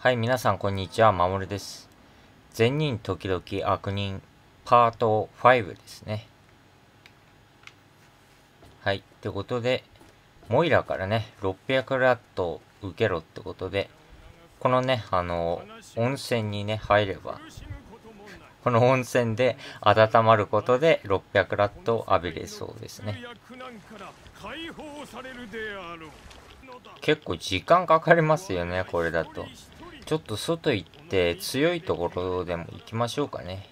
はい、皆さんこんにちは、まもるです。善人時々悪人パート5ですね。はい、ってことで、モイラからね、600ラット受けろってことで、このね、あの、温泉にね、入れば、この温泉で温まることで600ラット浴びれそうですね。結構時間かかりますよね、これだと。ちょっと外行って強いところでも行きましょうかね。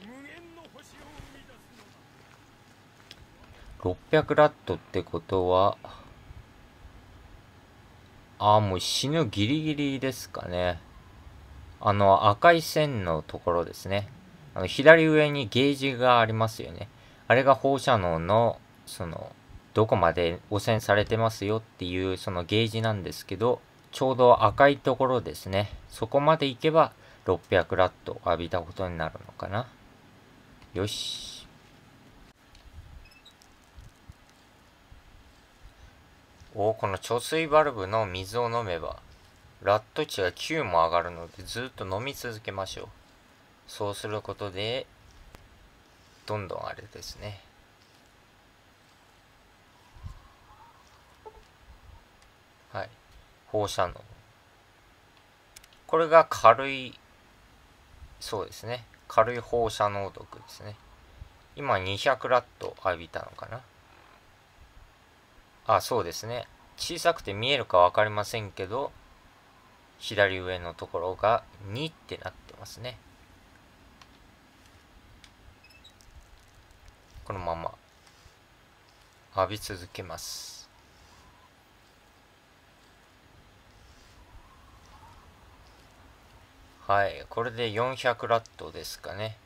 600ラットってことは、ああ、もう死ぬギリギリですかね。あの赤い線のところですね。あの左上にゲージがありますよね。あれが放射能の、その、どこまで汚染されてますよっていうそのゲージなんですけど、ちょうど赤いところですね。そこまで行けば600ラット浴びたことになるのかな。よし。おこの貯水バルブの水を飲めば、ラット値が9も上がるのでずっと飲み続けましょう。そうすることで、どんどんあれですね。はい。放射能。これが軽い、そうですね。軽い放射能毒ですね。今200ラット浴びたのかな。あ、そうですね。小さくて見えるか分かりませんけど、左上のところが2ってなってますね。このまま浴び続けます。はい、これで400ラットですかね。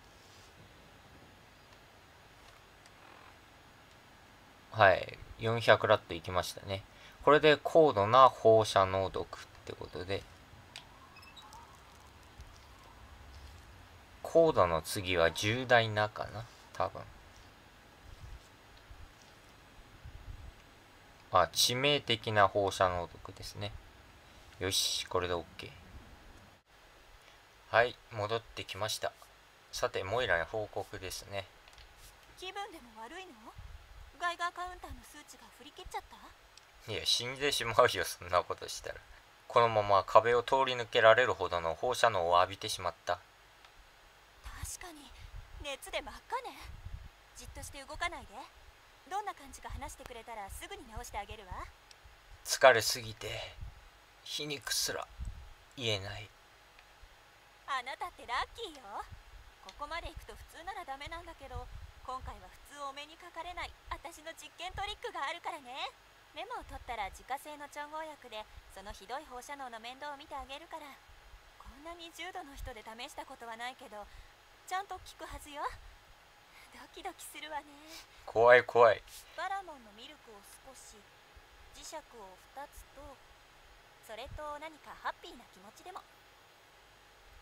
はい、400ラットいきましたね。これで高度な放射能毒ってことで、高度の次は重大なかな多分。あ、致命的な放射能毒ですね。よし、これで OK。はい、戻ってきました。さて、モイラに報告ですね。気分でも悪いの？ガイガーカウンターの数値が振り切っちゃった？いや、死んでしまうよ、そんなことしたら。このまま壁を通り抜けられるほどの放射能を浴びてしまった。確かに熱で真っ赤ねじっとして動かないでどんな感じか話してくれたらすぐに直してあげるわ疲れすぎて、皮肉すら言えない。あなたってラッキーよ。ここまで行くと普通ならダメなんだけど今回は普通お目にかかれない。私の実験トリックがあるからね。メモを取ったら自家製の調合薬でそのひどい放射能の面倒を見てあげるから。こんなに重度の人で試したことはないけどちゃんと効くはずよ。ドキドキするわね。怖い怖い。バラモンのミルクを少し磁石を2つとそれと何かハッピーな気持ちでも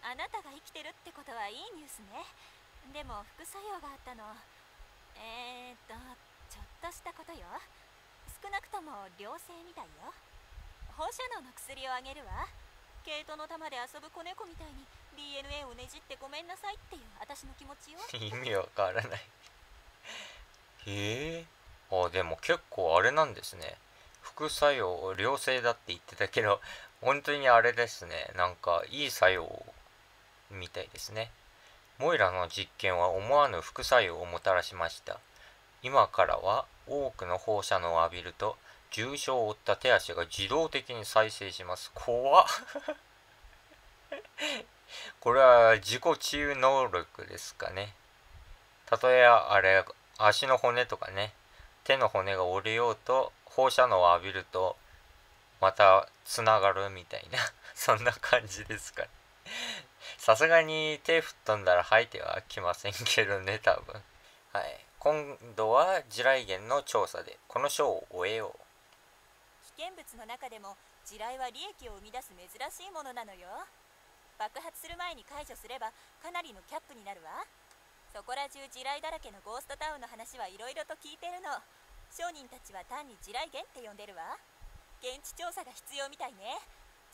あなたが生きてるってことはいいニュースねでも副作用があったのえー、っとちょっとしたことよ少なくとも良性みたいよ放射能の薬をあげるわ毛糸の玉で遊ぶ子猫みたいに DNA をねじってごめんなさいっていう私の気持ちよ 意味わからない。へ え。あ、でも結構あれなんですね。副作用良性だって言ってたけど、本当にあれですね。なんかいい作用みたいですね。モイラの実験は思わぬ副作用をもたらしました。今からは多くの放射能を浴びると重傷を負った手足が自動的に再生します。怖っ これは自己治癒能力ですかね。たとえあれ、足の骨とかね、手の骨が折れようと放射能を浴びるとまたつながるみたいな、そんな感じですかね。さすがに手吹っ飛んだら吐いてはきませんけどね、多分。はい。今度は地雷原の調査でこの章を終えよう。危険物の中でも地雷は利益を生み出す珍しいものなのよ爆発する前に解除すればかなりのキャップになるわそこら中地雷だらけのゴーストタウンの話はいろいろと聞いてるの商人たちは単に地雷原って呼んでるわ現地調査が必要みたいね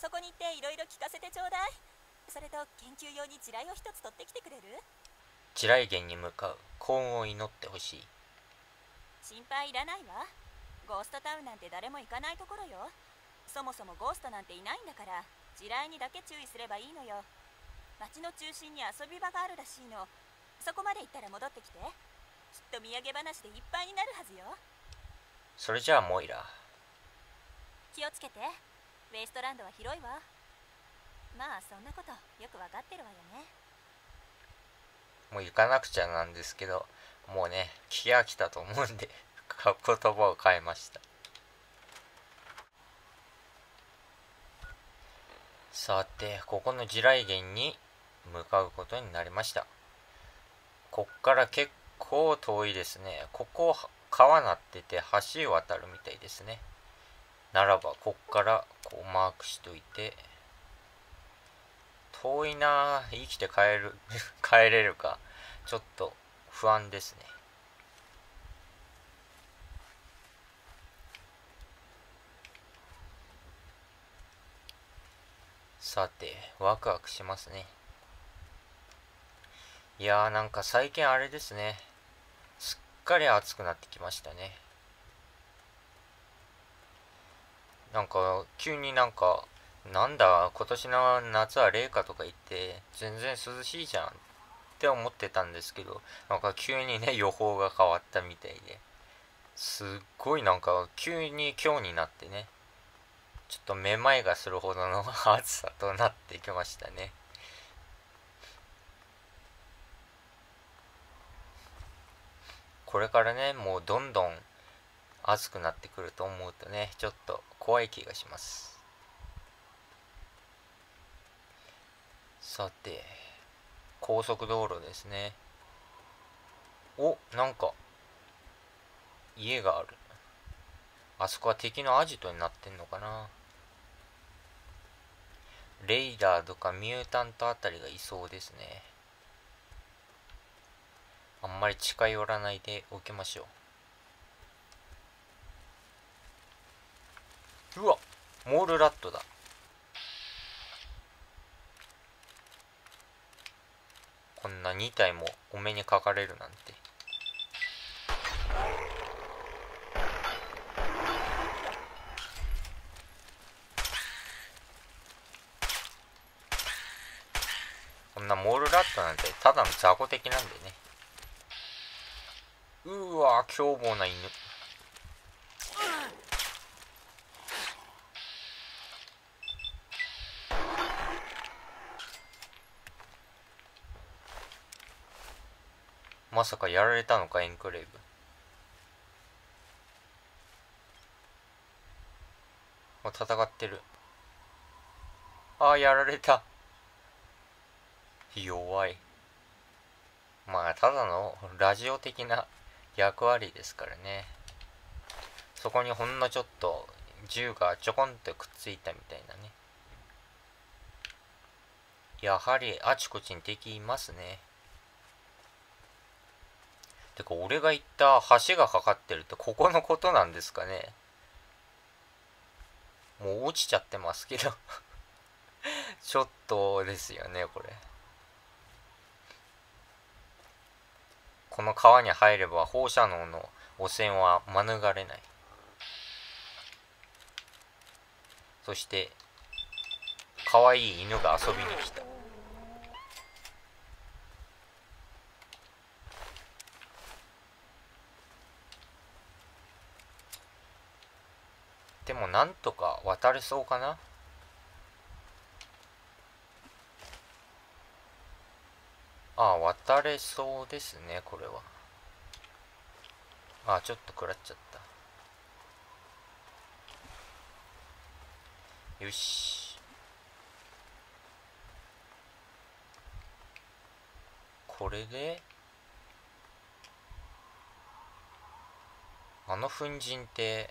そこに行っていろいろ聞かせてちょうだいそれと研究用に地雷を一つ取ってきてくれる？地雷原に向かう。幸運を祈ってほしい。心配いらないわ。ゴーストタウンなんて誰も行かないところよ。そもそもゴーストなんていないんだから地雷にだけ注意すればいいのよ。町の中心に遊び場があるらしいの。そこまで行ったら戻ってきて。きっと土産話でいっぱいになるはずよ。それじゃあモイラ気をつけて。ウェイストランドは広いわまあそんなことよくわかってるわよね。もう行かなくちゃなんですけどもうね聞き飽きたと思うんで言葉を変えました。さてここの地雷原に向かうことになりました。こっから結構遠いですね。ここ川なってて橋渡るみたいですね。ならばこっからこうマークしといて遠いな生きて帰る 帰れるかちょっと不安ですね。さてワクワクしますね。いやーなんか最近あれですね。すっかり暑くなってきましたね。なんか急になんかなんだ今年の夏は冷夏とか言って全然涼しいじゃんって思ってたんですけどなんか急にね予報が変わったみたいで。すっごいなんか急に今日になってねちょっとめまいがするほどの暑さとなってきましたね。これからねもうどんどん暑くなってくると思うとねちょっと怖い気がします。さて高速道路ですね。おなんか家がある。あそこは敵のアジトになってんのかな。レイダーとかミュータントあたりがいそうですね。あんまり近寄らないでおきましょう。うわモールラットだ。こんな2体もお目にかかれるなんて。こんなモールラットなんてただの雑魚的なんでね。うわ凶暴な犬。まさかやられたのかエンクレーブ。戦ってる。ああやられた。弱い。まあただのラジオ的な役割ですからね。そこにほんのちょっと銃がちょこんとくっついたみたいなね。やはりあちこちに敵いますね。てか俺が言った橋がかかってるってここのことなんですかね。もう落ちちゃってますけど。ちょっとですよねこれ。この川に入れば放射能の汚染は免れない。そして可愛い犬が遊びに来た。でもなんとか渡れそうかな？ああ渡れそうですねこれは。ああちょっと食らっちゃった。よし。これであの粉塵って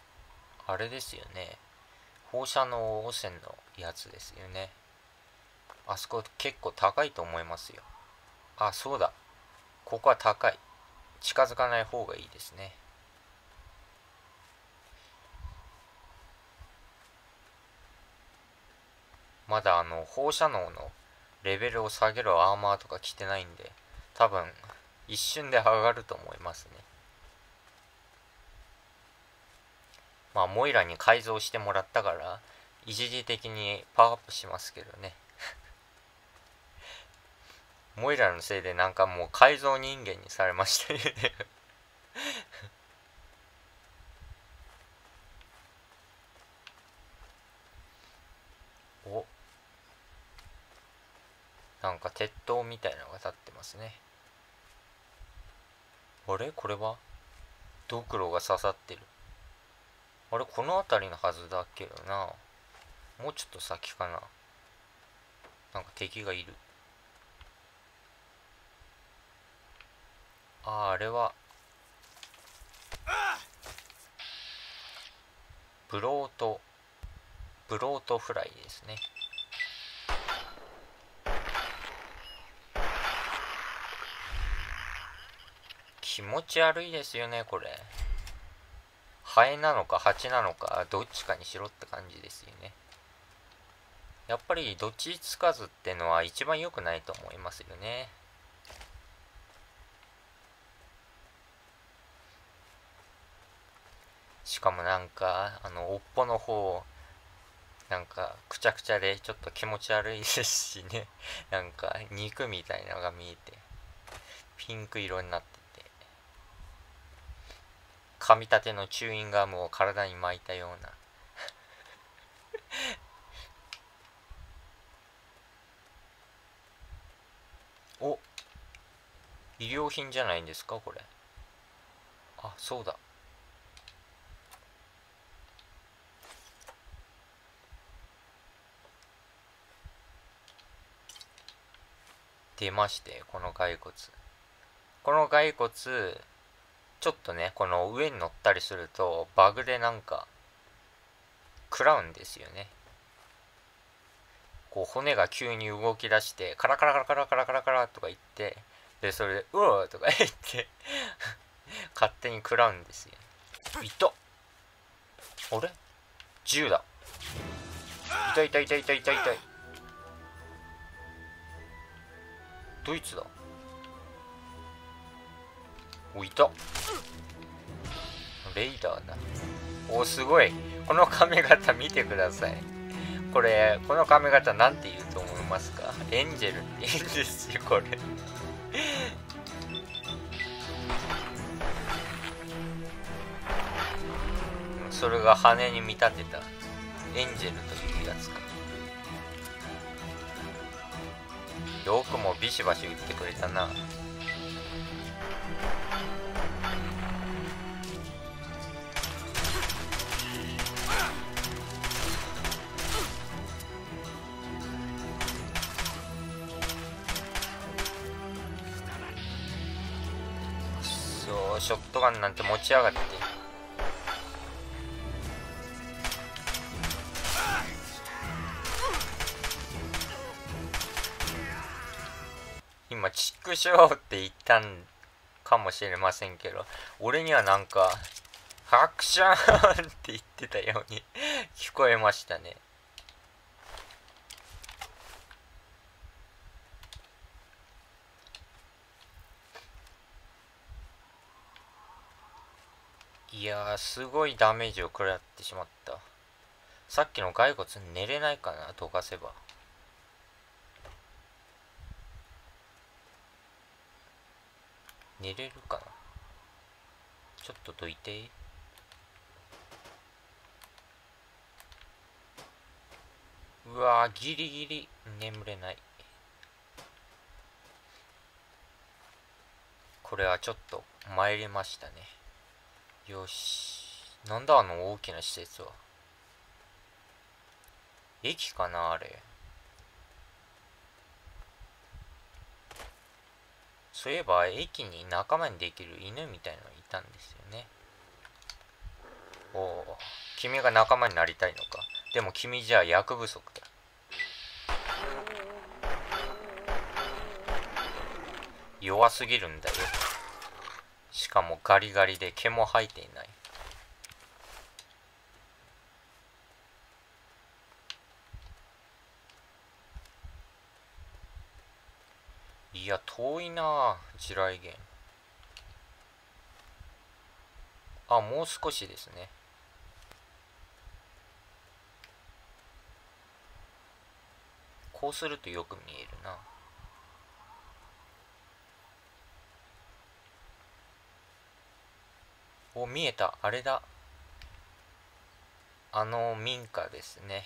あれですよね。放射能汚染のやつですよね。あそこ結構高いと思いますよ。あそうだ。ここは高い。近づかない方がいいですね。まだあの放射能のレベルを下げるアーマーとか着てないんで多分一瞬で上がると思いますね。まあモイラに改造してもらったから一時的にパワーアップしますけどね。モイラのせいでなんかもう改造人間にされましたね。お。なんか鉄塔みたいなのが立ってますね。あれ？これは？ドクロが刺さってる。あれこの辺りのはずだけどな。もうちょっと先かな。なんか敵がいる。あああれは。ブロート。ブロートフライですね。気持ち悪いですよねこれ。ハエなのかハチなのかどっちかにしろって感じですよね。やっぱりどっちつかずってのは一番良くないと思いますよね。しかもなんかあの尾っぽの方なんかくちゃくちゃでちょっと気持ち悪いですしね。なんか肉みたいなのが見えてピンク色になってて噛み立てのチューインガムを体に巻いたような。お医療品じゃないんですかこれ。あそうだ。出ましてこの骸骨。この骸骨ちょっとねこの上に乗ったりするとバグでなんか食らうんですよね。こう骨が急に動き出してカラカラカラカラカラカラカラとか言ってでそれで「うわ!」とか言って 勝手に食らうんですよ。いたあれ？銃だ。いたいたいたいたいたいたい。ドイツだ。おいた。レイダーだ。おすごい。この髪型見てください。これこの髪型なんて言うと思いますか？エンジェルって言うんですよこれ。それが羽に見立てた。エンジェルというやつか。よくもビシバシ打ってくれたな。そうショットガンなんて持ち上がって。今チックショーって言ったんかもしれませんけど俺にはなんかハクションって言ってたように聞こえましたね。いやーすごいダメージを食らってしまった。さっきの骸骨寝れないかな溶かせば。寝れるかな。ちょっとどいて。うわーギリギリ。眠れない。これはちょっと参りましたね。よし。なんだあの大きな施設は。駅かなあれ。そういえば駅に仲間にできる犬みたいのいたんですよね。おお君が仲間になりたいのか。でも君じゃ役不足だ。弱すぎるんだよ。しかもガリガリで毛も生えていない。いや遠いなあ地雷原。あもう少しですね。こうするとよく見えるな。お見えた。あれだ。あの民家ですね。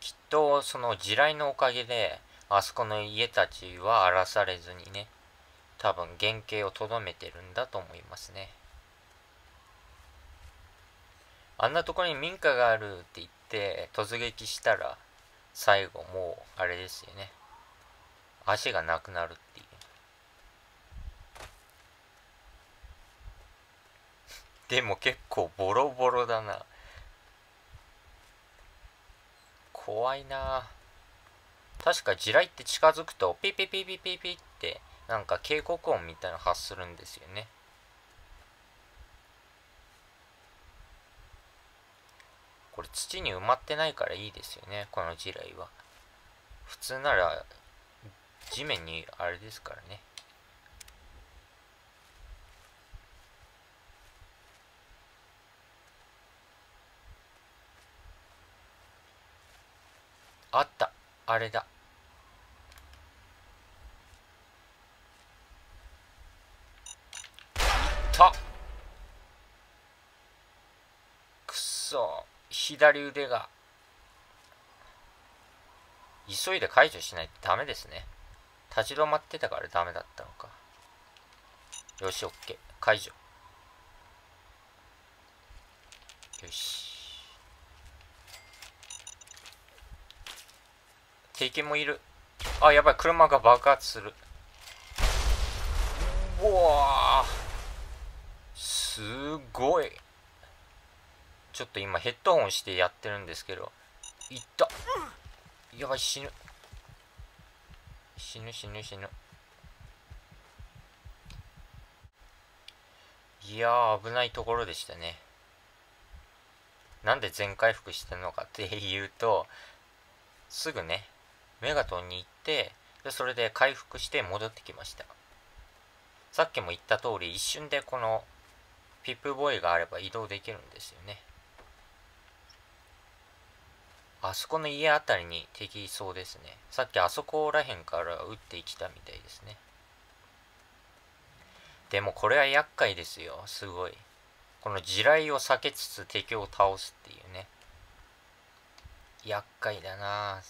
きっとその地雷のおかげであそこの家たちは荒らされずにね多分原型をとどめてるんだと思いますね。あんなところに民家があるって言って突撃したら最後もうあれですよね。足がなくなるっていう。でも結構ボロボロだな。怖いな。確か地雷って近づくとピピピピピピってなんか警告音みたいなの発するんですよね。これ土に埋まってないからいいですよねこの地雷は。普通なら地面にあれですからねあったあれだ。たくそ。左腕が。急いで解除しないとダメですね。立ち止まってたからダメだったのか。よし OK 解除。よし。敵もいる。あやばい。車が爆発する。うわすごい。ちょっと今ヘッドホンしてやってるんですけど。いった。やばい死ぬ。死ぬ死ぬ死ぬ。いやー危ないところでしたね。なんで全回復してるのかっていうとすぐねメガトンに行ってでそれで回復して戻ってきました。さっきも言った通り一瞬でこのピップボーイがあれば移動できるんですよね。あそこの家あたりに敵いそうですね。さっきあそこらへんから撃ってきたみたいですね。でもこれは厄介ですよ。すごい。この地雷を避けつつ敵を倒すっていうね。厄介だな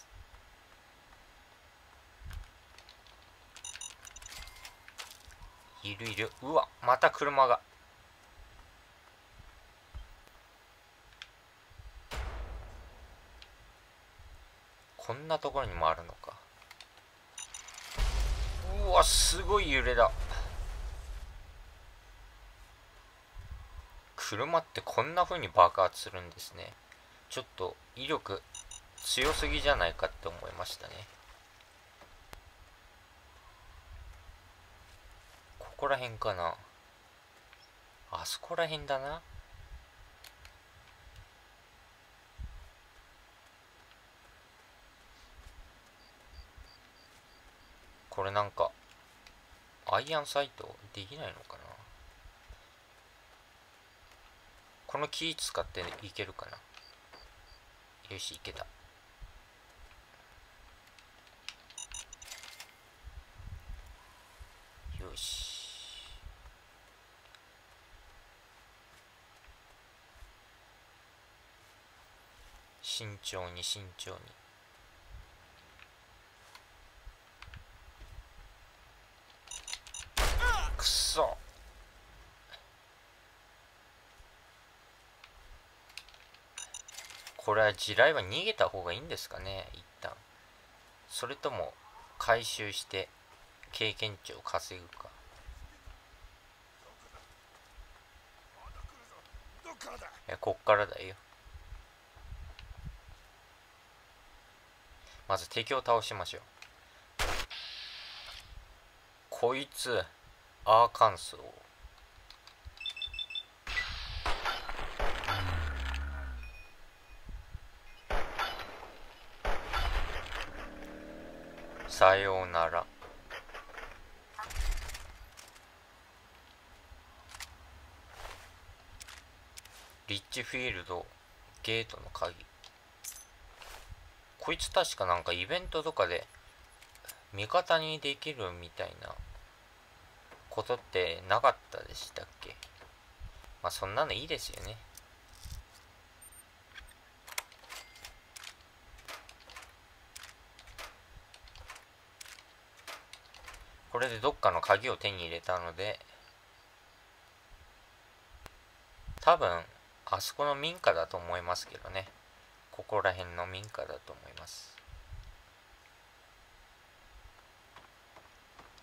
いるいる。うわまた車が。こんなところにもあるのか。うわすごい揺れだ。車ってこんな風に爆発するんですね。ちょっと威力強すぎじゃないかって思いましたね。こら辺かな。あそこら辺だな。これなんかアイアンサイトできないのかな。このキー使っていけるかな。よしいけた。よし。慎重に慎重に。くそ。これは地雷は逃げた方がいいんですかね一旦。それとも回収して経験値を稼ぐか。いやこっからだよ。まず敵を倒しましょう。こいつアーカンソーさようなら。リッチフィールドゲートの鍵。こいつ確かなんかイベントとかで味方にできるみたいなことってなかったでしたっけ？まあそんなのいいですよね。これでどっかの鍵を手に入れたので多分あそこの民家だと思いますけどね。ここら辺の民家だと思います。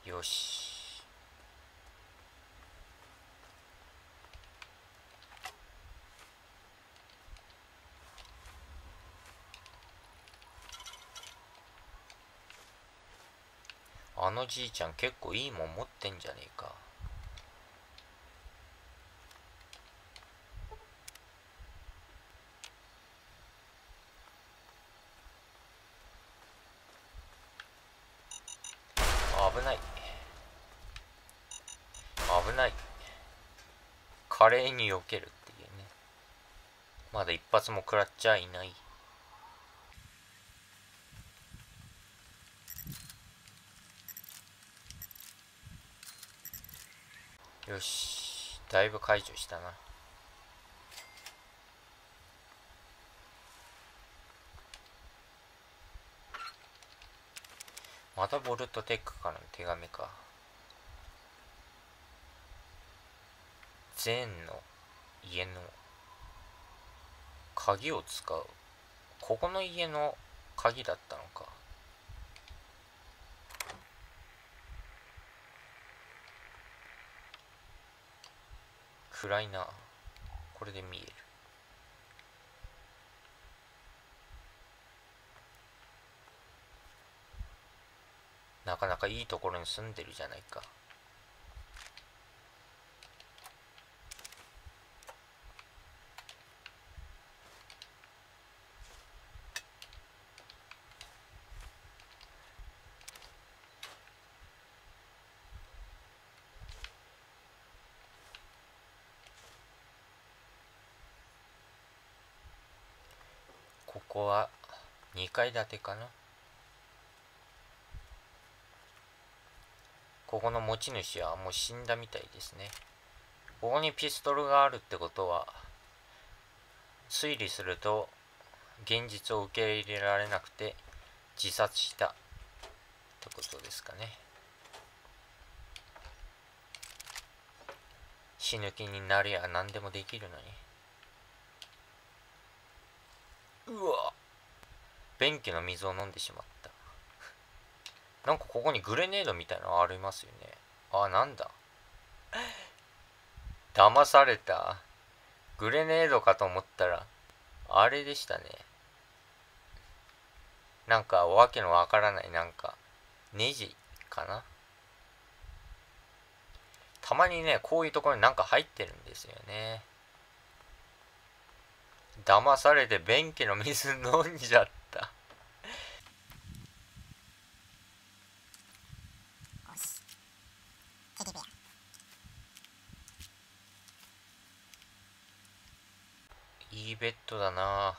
よし。あのじいちゃん結構いいもん持ってんじゃねえか危ない危ない華麗に避けるっていうね。まだ一発も食らっちゃいない。よし。だいぶ解除したな。またボルトテックからの手紙か。ゼンの家の鍵を使う。ここの家の鍵だったのか。暗いな。これで見える。なかなかいいところに住んでるじゃないかここは2階建てかな。ここの持ち主はもう死んだみたいですね。ここにピストルがあるってことは推理すると現実を受け入れられなくて自殺した。ってことですかね。死ぬ気になりゃ何でもできるのにうわ便器の水を飲んでしまった。なんかここにグレネードみたいなのありますよね。あなんだ。騙された。グレネードかと思ったらあれでしたね。なんかわけのわからないなんかネジかな。たまにねこういうところになんか入ってるんですよね。騙されて便器の水飲んじゃったテレビやいいベッドだな。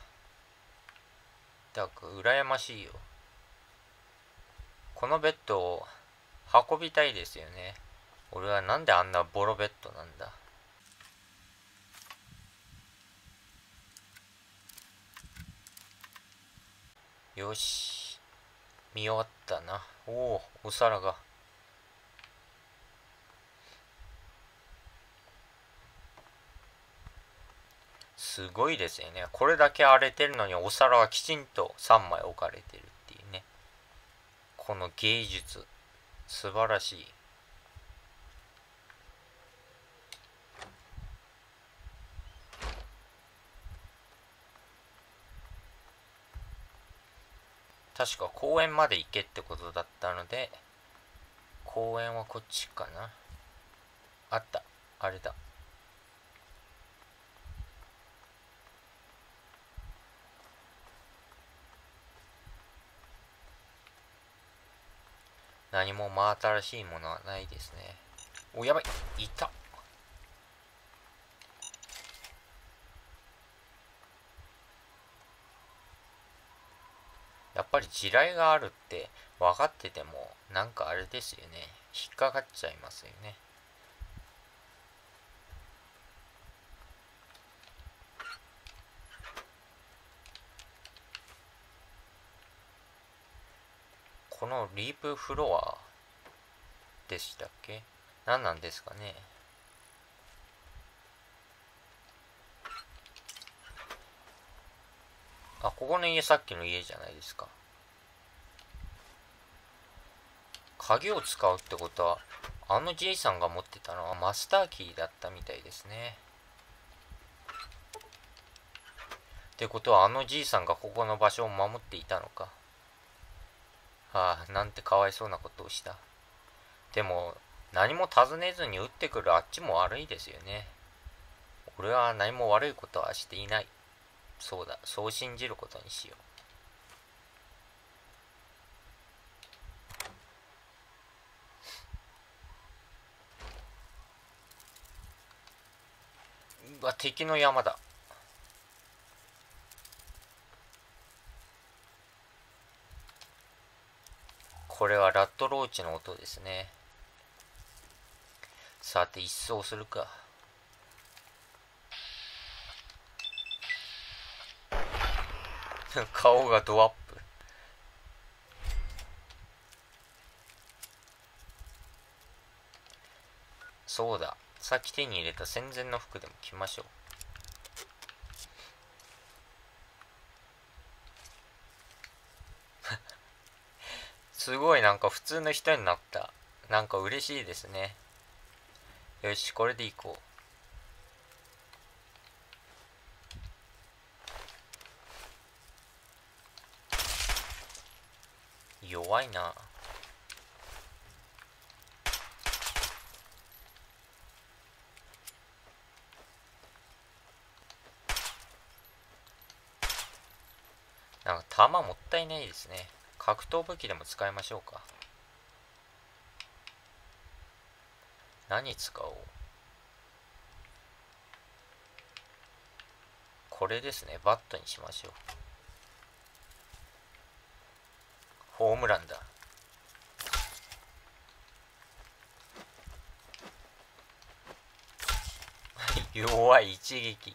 だから羨ましいよ。このベッドを運びたいですよね。俺はなんであんなボロベッドなんだ。よし。見終わったな。おおお皿が。すごいですよね。これだけ荒れてるのにお皿はきちんと3枚置かれてるっていうね。この芸術。素晴らしい。確か公園まで行けってことだったので公園はこっちかな。あった。あれだ。何も真新しいものはないですね。おやばい。いた。やっぱり地雷があるって分かっててもなんかあれですよね。引っかかっちゃいますよね。このリープフロアでしたっけ？何なんですかね？あここの家さっきの家じゃないですか。鍵を使うってことはあのじいさんが持ってたのはマスターキーだったみたいですね。ってことはあのじいさんがここの場所を守っていたのか。はあなんてかわいそうなことをした。でも何も尋ねずに撃ってくるあっちも悪いですよね。俺は何も悪いことはしていない。そうだそう信じることにしよう。うわ敵の山だ。これはラットローチの音ですね。さて一掃するか。顔がドアップ。そうだ。さっき手に入れた戦前の服でも着ましょう。すごいなんか普通の人になった。なんか嬉しいですね。よしこれでいこう。弱いな。なんか弾もったいないですね。格闘武器でも使いましょうか。何使おう。これですね。バットにしましょう。ホームランだ。弱い一撃。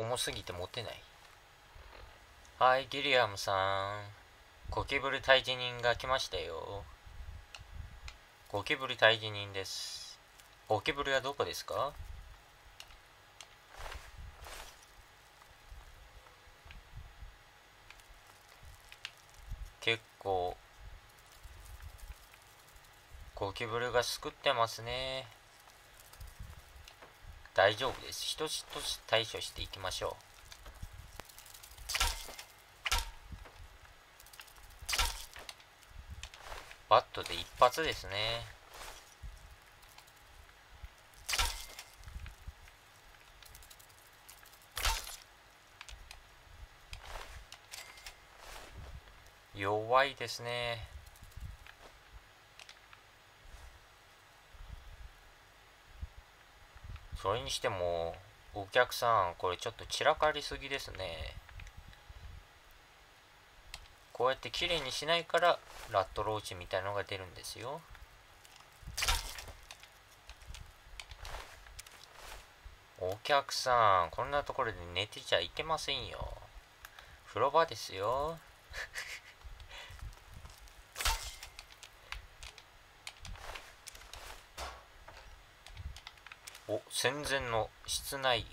重すぎて持てない。はいギリアムさん。ゴキブリ退治人が来ましたよ。ゴキブリ退治人です。ゴキブリはどこですか？結構ゴキブリがすくってますね。大丈夫です。一つ一つ対処していきましょう。バットで一発ですね。弱いですね。それにしてもお客さんこれちょっと散らかりすぎですね。こうやって綺麗にしないからラットローチみたいのが出るんですよ。お客さんこんなところで寝てちゃいけませんよ。風呂場ですよ。お戦前の室内。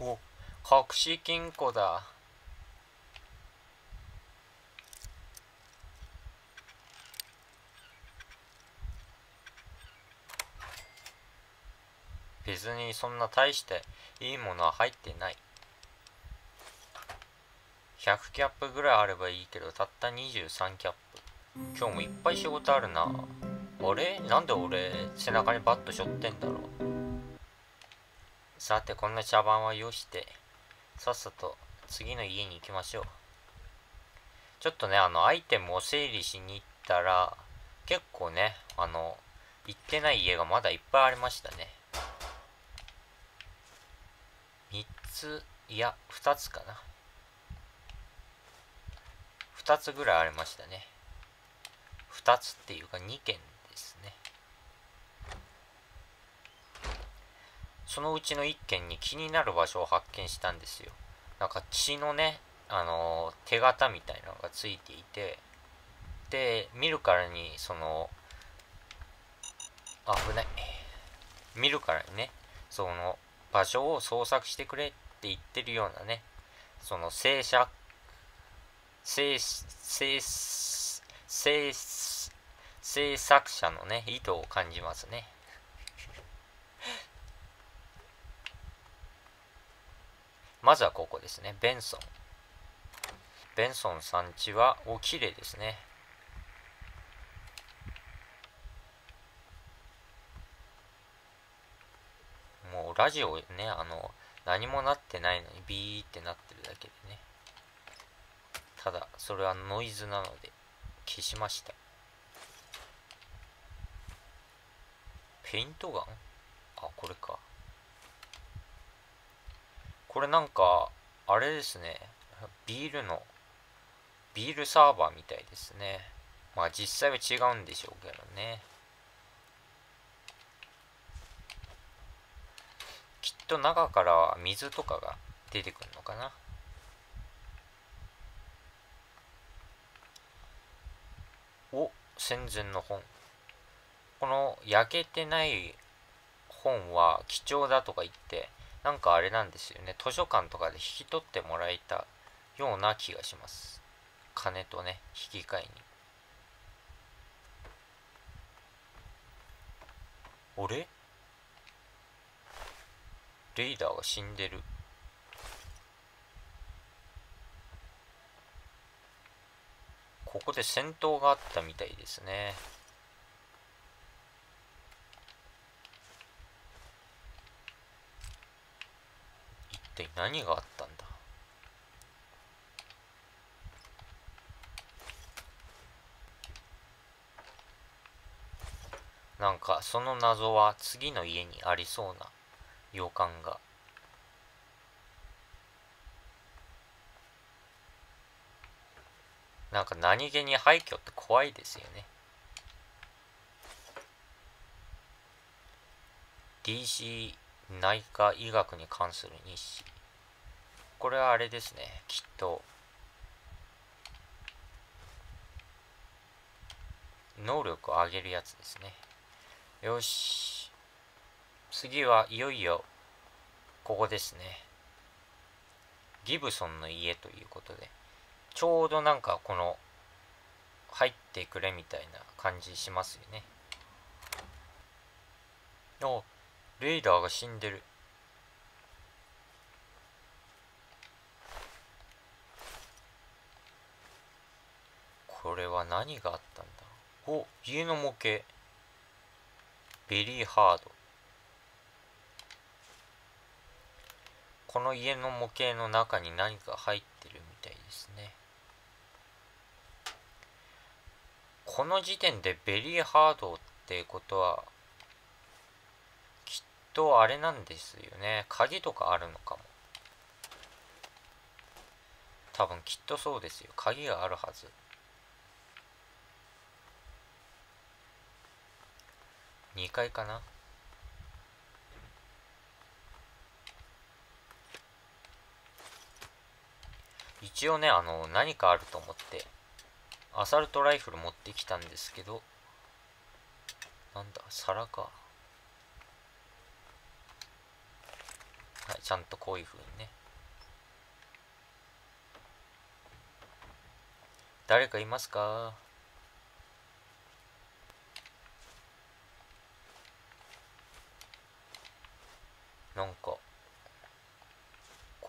お隠し金庫だ別にそんな大していいものは入ってない。100キャップぐらいあればいいけどたった23キャップ。今日もいっぱい仕事あるな。あれなんで俺背中にバット背負ってんだろう。さてこんな茶番はよして。さっさと次の家に行きましょう。ちょっとねあのアイテムを整理しに行ったら結構ねあの行ってない家がまだいっぱいありましたね3ついや2つかな。2つぐらいありましたね。2つっていうか2軒ですね。そのうちの1軒に気になる場所を発見したんですよ。なんか血のねあの手形みたいなのがついていて。で見るからにその危ない。見るからにねその場所を捜索してくれって言ってるようなねその制作制制制制作者のね意図を感じますね。まずはここですね。ベンソン。ベンソンさん家はお綺麗ですねもうラジオねあの何もなってないのにビーってなってるだけでね。ただそれはノイズなので消しました。ペイントガン？あこれか。これなんかあれですね。ビールのビールサーバーみたいですね。まあ実際は違うんでしょうけどね。きっと中からは水とかが出てくるのかな。お戦前の本。この焼けてない本は貴重だとか言ってなんかあれなんですよね。図書館とかで引き取ってもらえたような気がします。金とね引き換えに。俺レイダーが死んでる。ここで戦闘があったみたいですね。一体何があったんだ？なんかその謎は次の家にありそうな。予感が。なんか何気に廃墟って怖いですよね。DC 内科医学に関する日誌。これはあれですね。きっと。能力を上げるやつですね。よし。次はいよいよここですね。ギブソンの家ということでちょうどなんかこの入ってくれみたいな感じしますよね。あレイダーが死んでる。これは何があったんだ？お家の模型。ベリーハード。この家の模型の中に何か入ってるみたいですね。この時点でベリーハードってことはきっとあれなんですよね。鍵とかあるのかも。多分きっとそうですよ。鍵があるはず。2階かな。一応ねあの何かあると思ってアサルトライフル持ってきたんですけどなんだ皿か。はいちゃんとこういう風にね。誰かいますか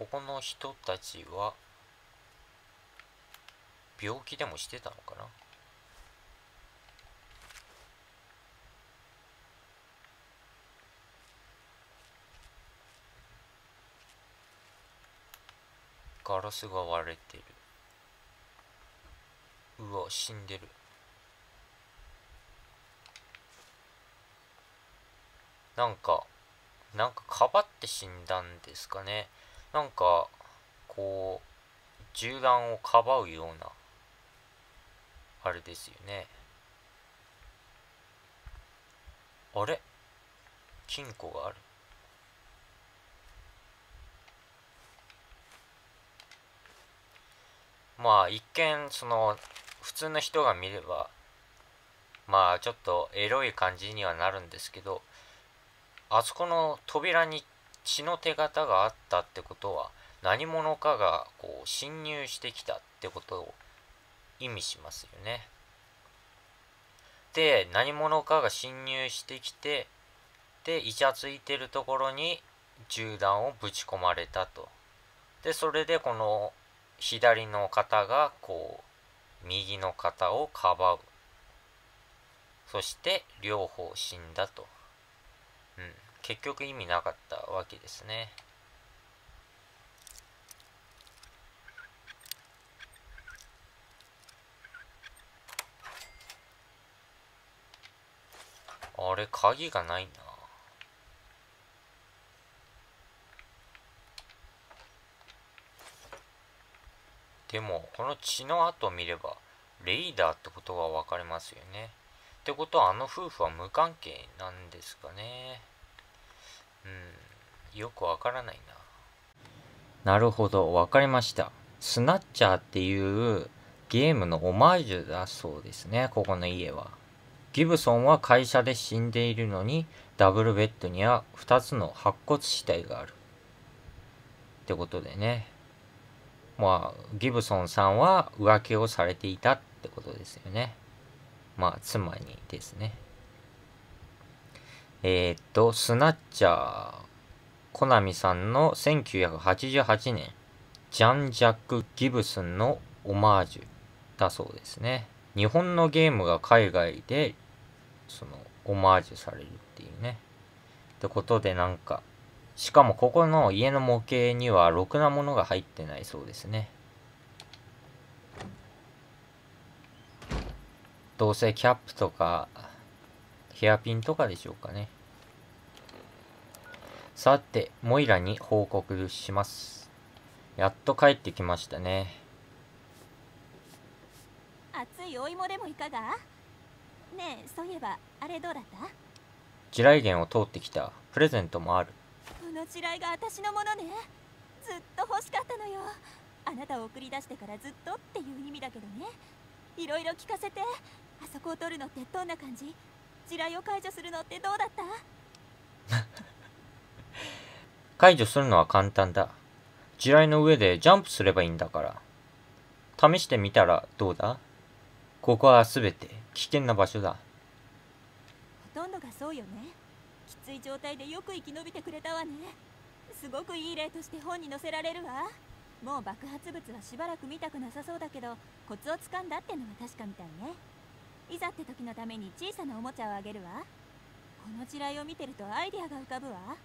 ここの人たちは病気でもしてたのかな？ガラスが割れてる。うわ死んでる。なんかなんかかばって死んだんですかね？なんかこう銃弾をかばうようなあれですよね。あれ？金庫がある。まあ一見その普通の人が見ればまあちょっとエロい感じにはなるんですけどあそこの扉に血の手形があったってことは何者かがこう侵入してきたってことを意味しますよね。で何者かが侵入してきてでイチャついてるところに銃弾をぶち込まれたと。でそれでこの左の方がこう右の方をかばうそして両方死んだと、うん、結局意味なかったわけですねあれ鍵がないな。でもこの血の跡を見ればレイダーってことが分かりますよね。ってことはあの夫婦は無関係なんですかね。うん。よくわからないな。なるほど分かりました。スナッチャーっていうゲームのオマージュだそうですねここの家は。ギブソンは会社で死んでいるのにダブルベッドには2つの白骨死体があるってことでねまあ、ギブソンさんは浮気をされていたってことですよね。まあ、妻にですね。えー、っと、スナッチャー、コナミさんの1988年、ジャン・ジャック・ギブソンのオマージュだそうですね。日本のゲームが海外で、その、オマージュされるっていうね。ってことでなんか、しかもここの家の模型にはろくなものが入ってないそうですね。どうせキャップとかヘアピンとかでしょうかね。さてモイラに報告します。やっと帰ってきましたね。熱いお芋でもいかが？ねえそういえばあれどうだった？地雷原を通ってきた。プレゼントもある。の地雷が私のものね。ずっと欲しかったのよ。あなたを送り出してからずっとっていう意味だけどね。いろいろ聞かせて。あそこを取るのってどんな感じ？地雷を解除するのってどうだった？解除するのは簡単だ。地雷の上でジャンプすればいいんだから。試してみたらどうだ？ここは全て危険な場所だ。ほとんどがそうよね。きつい状態でよく生き延びてくれたわね。すごくいい例として本に載せられるわ。もう爆発物はしばらく見たくなさそうだけどコツをつかんだってのは確かみたいね。いざって時のために小さなおもちゃをあげるわ。この地雷を見てるとアイデアが浮かぶわ。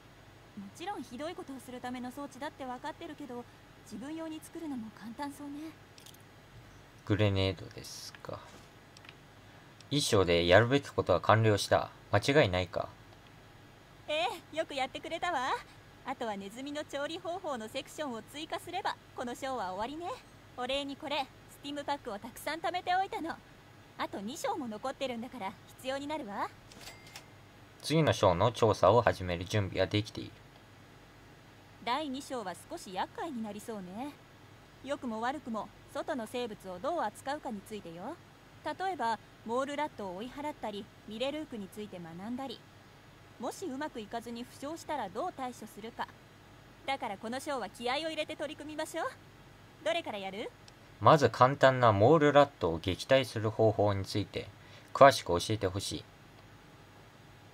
もちろんひどいことをするための装置だって分かってるけど自分用に作るのも簡単そうね。グレネードですか。一生でやるべきことは完了した。間違いないか。ええよくやってくれたわ。あとはネズミの調理方法のセクションを追加すればこのショーは終わりね。お礼にこれスティームパックをたくさん貯めておいたの。あと2章も残ってるんだから必要になるわ。次の章の調査を始める準備はできている。第2章は少し厄介になりそうね。良くも悪くも外の生物をどう扱うかについてよ。例えばモールラットを追い払ったりミレルークについて学んだり。もしうまくいかずに負傷したらどう対処するか。だからこの章は気合を入れて取り組みましょう。どれからやる？まず簡単なモールラットを撃退する方法について詳しく教えてほしい。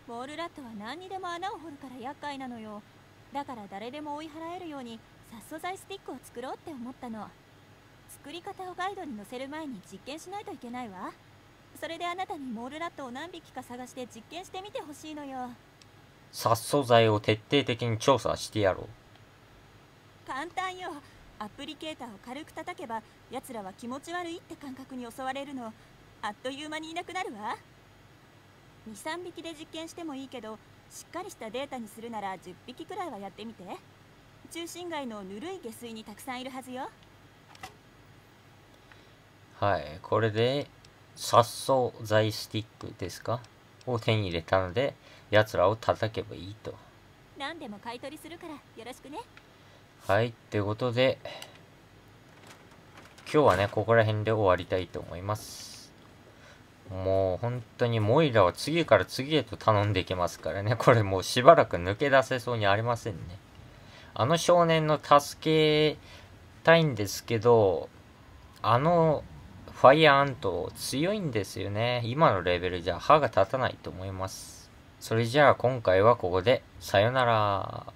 モールラットは何にでも穴を掘るから厄介なのよ。だから誰でも追い払えるように殺素材スティックを作ろうって思ったの作り方をガイドに載せる前に実験しないといけないわ。それであなたにモールラットを何匹か探して実験してみてほしいのよ。殺素材を徹底的に調査してやろう。簡単よ。アプリケーターを軽く叩けば奴らは気持ち悪いって感覚に襲われるの。あっという間にいなくなるわ。23匹で実験してもいいけどしっかりしたデータにするなら10匹くらいはやってみて。中心街のぬるい下水にたくさんいるはずよはい。これで殺素材スティックですか？を手に入れたので奴らを叩けばいいと。何でも買い取りするからよろしくね。はい。ってことで今日はねここら辺で終わりたいと思います。もう本当にモイラは次から次へと頼んでいきますからね。これもうしばらく抜け出せそうにありませんね。あの少年の助けたいんですけどあのファイアアント強いんですよね。今のレベルじゃ歯が立たないと思います。それじゃあ今回はここでさよなら。